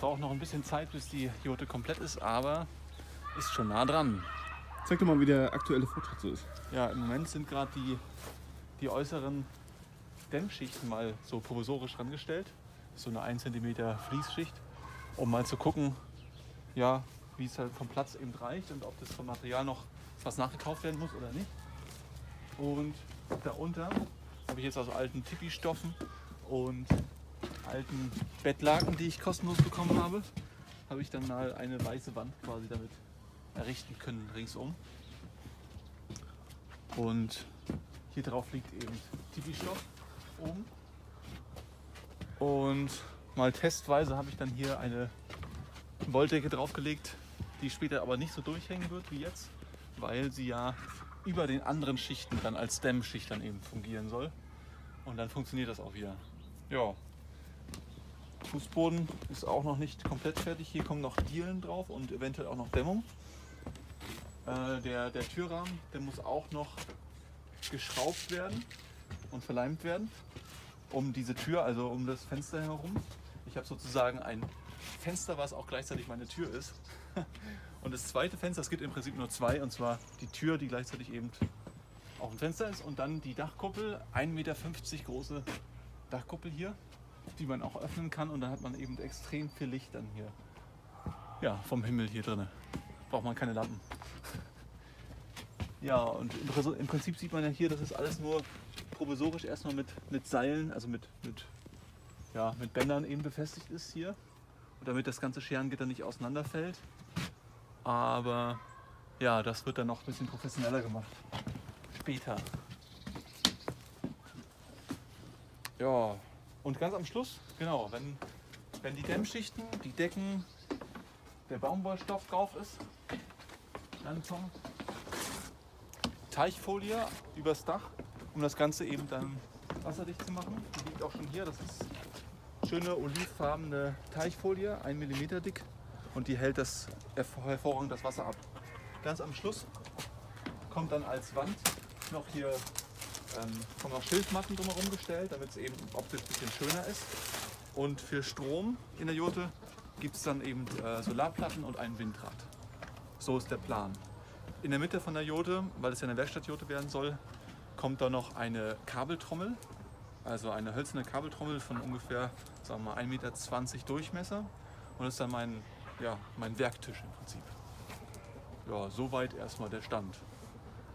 braucht noch ein bisschen Zeit, bis die Jote komplett ist, aber ist schon nah dran. Zeig doch mal, wie der aktuelle Fortschritt so ist. Ja, im Moment sind gerade die, die äußeren Dämmschichten mal so provisorisch rangestellt. So eine 1 cm Fließschicht, um mal zu gucken, ja, wie es halt vom Platz eben reicht und ob das vom Material noch was nachgekauft werden muss oder nicht. Und darunter habe ich jetzt aus alten Tipi-Stoffen und alten Bettlaken, die ich kostenlos bekommen habe, habe ich dann mal eine weiße Wand quasi damit errichten können ringsum. Und hier drauf liegt eben Tipi-Stoff oben. Und mal testweise habe ich dann hier eine Wolldecke draufgelegt, die später aber nicht so durchhängen wird wie jetzt, weil sie ja über den anderen Schichten dann als Dämmschicht dann eben fungieren soll. Und dann funktioniert das auch wieder. Ja. Fußboden ist auch noch nicht komplett fertig. Hier kommen noch Dielen drauf und eventuell auch noch Dämmung. Äh, der, der Türrahmen, der muss auch noch geschraubt werden und verleimt werden. Um diese Tür, also um das Fenster herum. Ich habe sozusagen ein Fenster, was auch gleichzeitig meine Tür ist. Und das zweite Fenster, es gibt im Prinzip nur zwei, und zwar die Tür, die gleichzeitig eben auch ein Fenster ist, und dann die Dachkuppel, 1,50 Meter große Dachkuppel hier, die man auch öffnen kann, und dann hat man eben extrem viel Licht dann hier. Ja, vom Himmel hier drin. Braucht man keine Lampen. Ja, und im Prinzip sieht man ja hier, das ist alles nur provisorisch erstmal mit, mit Seilen, also mit, mit, ja, mit Bändern eben befestigt ist hier. Und damit das ganze Scherengitter nicht auseinanderfällt. Aber ja, das wird dann noch ein bisschen professioneller gemacht. Später. Ja, und ganz am Schluss, genau, wenn, wenn die Dämmschichten, die Decken, der Baumwollstoff drauf ist, dann kommt Teichfolie übers Dach, um das Ganze eben dann wasserdicht zu machen. Die liegt auch schon hier, das ist schöne olivfarbene Teichfolie, 1 mm dick und die hält das hervorragend das Wasser ab. Ganz am Schluss kommt dann als Wand noch hier ähm, kommen noch Schildmatten drumherum gestellt, damit es eben optisch ein bisschen schöner ist. Und für Strom in der Jote gibt es dann eben äh, Solarplatten und ein Windrad. So ist der Plan. In der Mitte von der Jote, weil es ja eine Werkstattjote werden soll, kommt da noch eine Kabeltrommel, also eine hölzerne Kabeltrommel von ungefähr sagen wir 1,20 Meter Durchmesser. Und das ist dann mein, ja, mein Werktisch im Prinzip. Ja, soweit erstmal der Stand.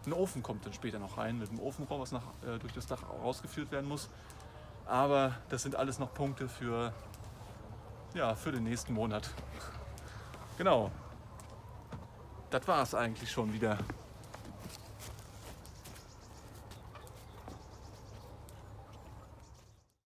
Ein Ofen kommt dann später noch rein mit dem Ofenrohr, was nach, äh, durch das Dach rausgeführt werden muss. Aber das sind alles noch Punkte für, ja, für den nächsten Monat. Genau. Das war es eigentlich schon wieder.